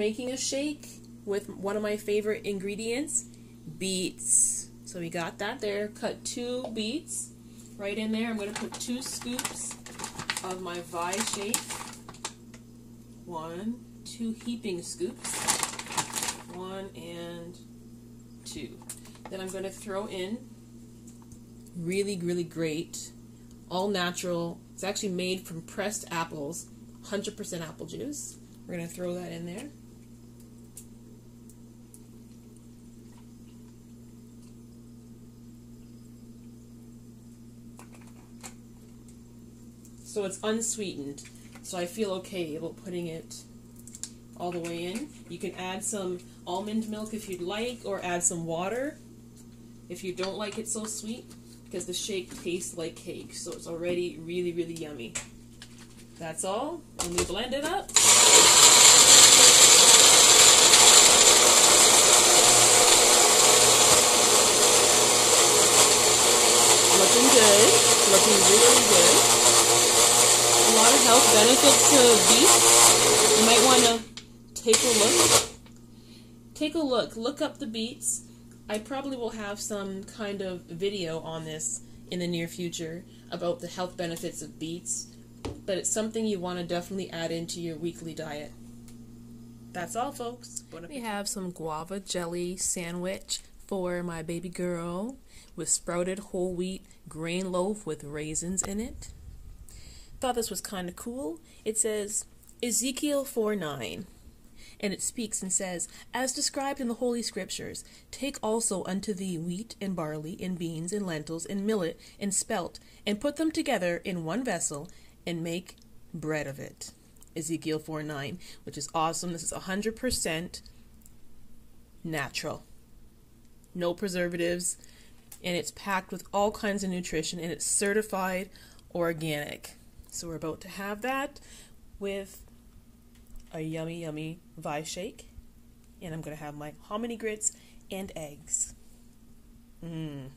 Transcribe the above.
making a shake with one of my favorite ingredients, beets. So we got that there. Cut two beets right in there. I'm going to put two scoops of my Vi shake. One, two heaping scoops. One and two. Then I'm going to throw in really, really great, all natural. It's actually made from pressed apples, 100% apple juice. We're going to throw that in there. So it's unsweetened. So I feel okay about putting it all the way in. You can add some almond milk if you'd like, or add some water if you don't like it so sweet, because the shake tastes like cake. So it's already really, really yummy. That's all. And we blend it up. Looking good. Looking really good. A lot of health benefits to beets. You might want to take a look. Take a look. Look up the beets. I probably will have some kind of video on this in the near future about the health benefits of beets, but it's something you want to definitely add into your weekly diet. That's all, folks. We have some guava jelly sandwich for my baby girl with sprouted whole wheat grain loaf with raisins in it. Thought this was kind of cool. It says Ezekiel 4 9 and it speaks and says, As described in the Holy Scriptures, take also unto thee wheat and barley and beans and lentils and millet and spelt, and put them together in one vessel, and make bread of it. Ezekiel 4 9, which is awesome. This is 100% natural, no preservatives, and it's packed with all kinds of nutrition, and it's certified organic. So we're about to have that with a yummy, yummy Vi shake. And I'm going to have my hominy grits and eggs. Mmm.